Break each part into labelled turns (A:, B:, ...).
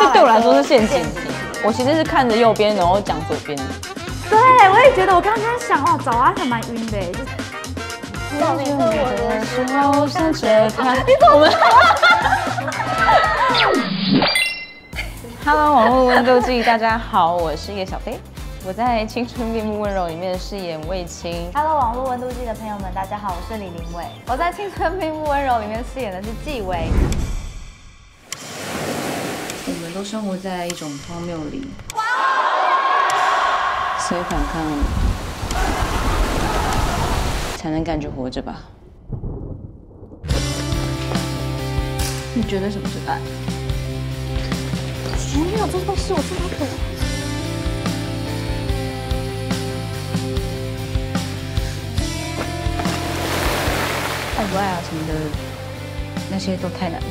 A: 这对我来说是陷阱题。我其实是看着右边，然后讲左边的。
B: 对，我也觉得，我刚刚在想，哦，早安还蛮晕的，就是
A: 少年的我的时候想着他。我们。Hello，网络温度计，大家好，我是叶小飞，我在《青春闭目温柔》里面饰演魏青。
B: Hello，网络温度计的朋友们，大家好，我是李林伟，我在《青春闭目温柔》里面饰演的是纪薇。
A: 我们都生活在一种荒谬里，所以反抗才能感觉活着吧？你觉得什么是爱？
B: 没有，做错事我自己的。
A: 爱不爱啊什么的，那些都太难了。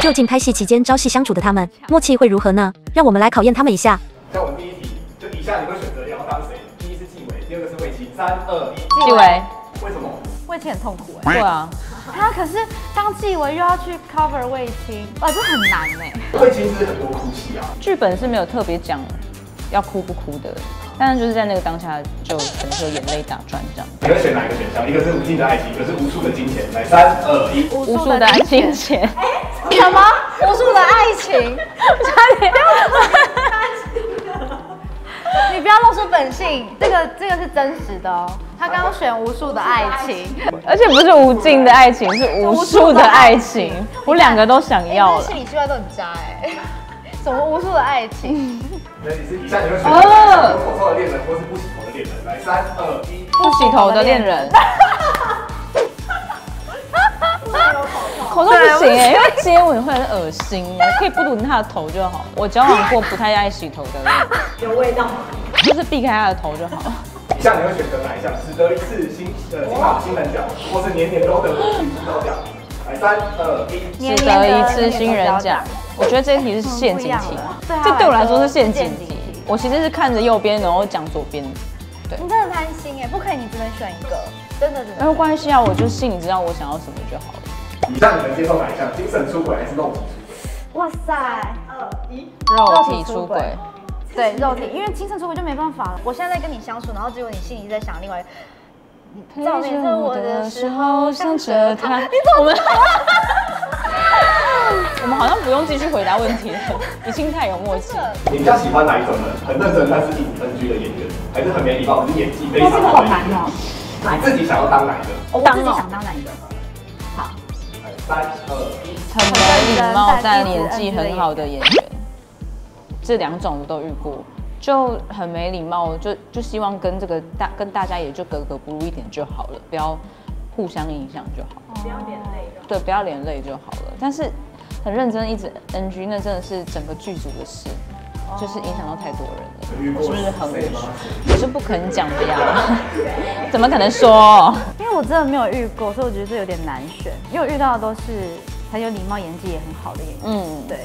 C: 究竟拍戏期间朝夕相处的他们默契会如何呢？让我们来考验他们一下。
D: 在我们第一题，就以下你会选择你要当谁？第一是纪委，第二个是魏琪。三二一，
A: 纪委，
D: 为什么？
B: 魏青很痛苦哎，
A: 对啊，
B: 他可是当纪委又要去 cover 魏青，哇，这很难哎。
D: 魏青是很多哭戏啊，
A: 剧本是没有特别讲要哭不哭的，但是就是在那个当下就可能会有眼泪打转这样。
D: 你会选哪一个选项？一个是无尽的爱情，一个是无数的金钱。来，三二一，
A: 无数的爱情钱，
B: 什么？无数的爱情，差点。你不要露出本性，这个这个是真实的哦。他刚刚选无数的爱情，
A: 而且不是无尽的爱情，是无数的爱情，我两个都想要了
B: 心。理计划都很渣哎。什么无数的爱情？
D: 那你是以下你会选择洗头头的恋人，或是不洗头的恋人？来，三二一，
A: 不洗头的恋人，口罩不行哎，因为接吻会很恶心，我 可以不闻他的头就好。我交往过不太爱洗头的人，有味道吗？就是避开他的头就好。
D: 以下你会选择哪一项？只得一次新呃金马新人奖，或是年年都得金刀奖？来，三二一，
A: 只得一次新人奖。我觉得这一题是陷阱题，这对我来说是陷阱题。我其实是看着右边，然后讲左边。
B: 对你真的贪心哎，不可以，你只能选一个，真的真的。
A: 没有关系啊，我就信，你知道我想要什么就好了。
D: 以下你能接受哪一项？精神出轨还是肉体出轨？
B: 哇塞，二一
A: 肉体出轨，
B: 对肉体，因为精神出轨就没办法了。我现在在跟你相处，然后结果你心里在想另外。
A: 陪着我的时候想着他。我们 我们好像不用继续回答问题了，已经太有默契。
D: 你比较喜欢哪一种呢？很认真但是一直 NG 的演员，还是很没礼貌，可是演技非常好的演员？你自己想要当哪一个？
B: 我自己想当哪一个？
A: 很没礼貌但演技很好的演员，这两种我都遇过。就很没礼貌，就就希望跟这个大跟大家也就格格不入一点就好了，不要互相影响就好了。
B: 不要连累。
A: 对，不要连累就好了。但是很认真一直 NG，那真的是整个剧组的事，就是影响到太多人了，是不是很委屈？我是不肯讲的呀，怎么可能说？
B: 因为我真的没有遇过，所以我觉得这有点难选。因为我遇到的都是很有礼貌、演技也很好的演员。
A: 嗯，
B: 对，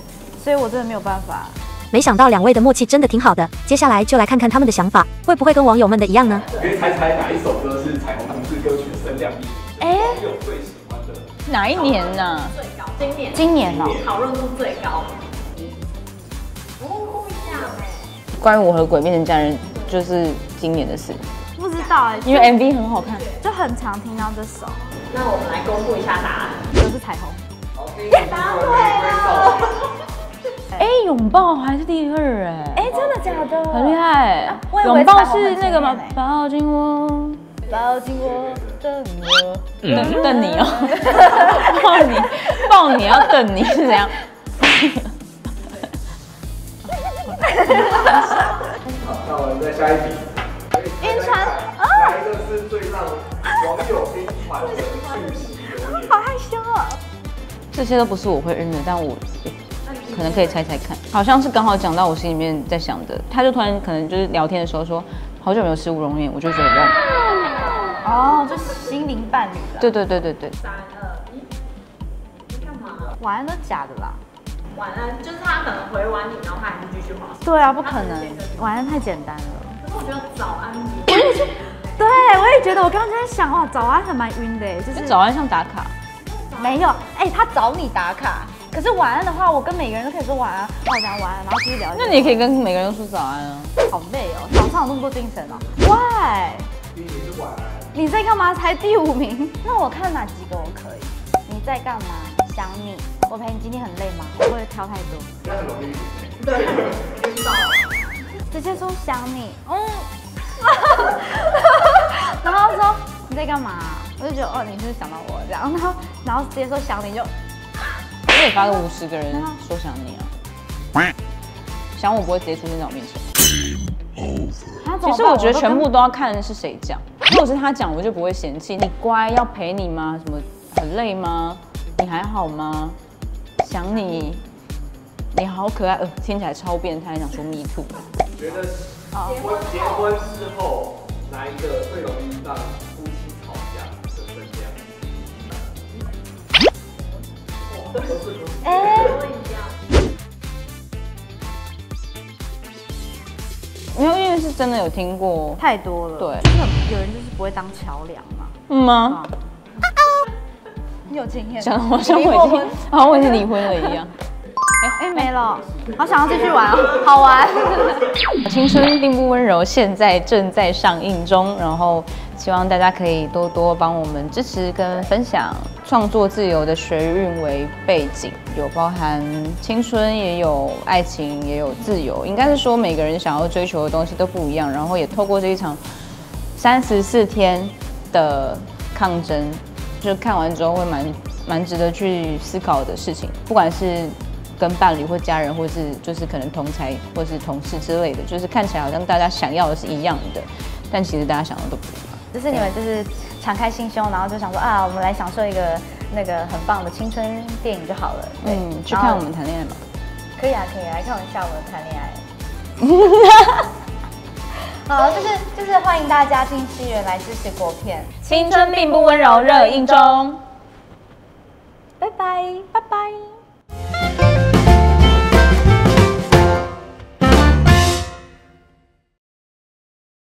B: 所以我真的没有办法。
C: 没想到两位的默契真的挺好的，接下来就来看看他们的想法，会不会跟网友们的一样呢？
D: 可以猜猜哪一首歌是彩虹同志歌曲的声量第一？
B: 哎，
D: 网友最喜欢的
A: 哪一年呢？
B: 最高今年今年哦，
E: 讨论度最高。
A: 关于我和鬼变成家人，就是今年的事，
B: 不知道哎，
A: 因为 MV 很好看。
B: 就很常听到这首，
E: 那我们来公布一下答案。
B: 就是彩虹。
D: 答对了。
A: 哎，拥抱还是第二哎，
B: 哎，真的假的？
A: 很厉害。拥抱是那个吗？抱紧我，
B: 抱紧我，等我。
A: 等等你哦，抱你，抱你要等你是怎样？
D: 好，那我们再下一题。
B: 晕船
D: 哪一个是最让网友晕船的讯息留言？
B: 好害羞哦。
A: 这些都不是我会晕的，但我可能可以猜猜看，好像是刚好讲到我心里面在想的，他就突然可能就是聊天的时候说，好久没有吃乌龙面，我就觉得哇，
B: 哦，就心灵伴侣的。
A: 对对对对对，
E: 三二一，你干嘛？
B: 晚安都假的啦。
E: 晚安，就是他可能回完你，然后他还是继续滑手机。
B: 对啊，不可能，晚安太简单了。
E: 可是我觉得早安比较
B: 对，我也觉得，我刚刚在想，哇，早安还蛮晕的耶，就是
A: 早安像打卡，
B: 没有，哎、他找你打卡，可是晚安的话，我跟每个人都可以说晚安，好讲晚安，然后继续聊。
A: 那你也可以跟每个人都说早安啊。
B: 好累哦，早上有那么多精神哦。喂，
D: 第一名是晚安，
B: 你在干嘛？才第五名，那我看哪几个我可以？你在干嘛？想你，我陪你今天很累吗？我会不会挑太多？
D: 这样很容易。
B: 直接说想你，嗯，然后说你在干嘛？我就觉得哦，你是不是想到我这样，然后然后直接说想你就
A: 我也发了五十个人说想你啊，想我不会直接出现在我面前。
B: 啊
A: 其实我觉得全部都要看是谁讲，如果是他讲，我就不会嫌弃。你乖，要陪你吗？什么很累吗？你还好吗？想你，你好可爱，呃，听起来超变态，想说 me too。
D: 觉得结婚结婚之后哪一个最容易让夫妻吵架的分量？都是不是
B: 哎、
A: 因为因为是真的有听过，
B: 太多了，
A: 对
B: 真的有人就是不会当桥梁嘛。
A: 嗯吗？
B: 你有经验？
A: 讲得好像我已经，好像我已经离婚了一样。
B: 哎、没了，好想要继续玩哦，好玩。
A: 青春并不温柔，现在正在上映中，然后希望大家可以多多帮我们支持跟分享。创作自由的学运为背景，有包含青春，也有爱情，也有自由。应该是说每个人想要追求的东西都不一样，然后也透过这一场三十四天的抗争，就看完之后会蛮蛮值得去思考的事情，不管是跟伴侣或家人，或是就是可能同才或是同事之类的，就是看起来好像大家想要的是一样的，但其实大家想要的都不一样。
B: 就是你们就是敞开心胸，然后就想说啊，我们来享受一个那个很棒的青春电影就好了。对，
A: 嗯，去看我们谈恋爱吧。
B: 可以啊，可以来看我们下午的谈恋爱。好，就是就是欢迎大家进戏院来支持国片，
A: 青春并不温柔，热映中。
B: 拜拜。
A: 拜拜。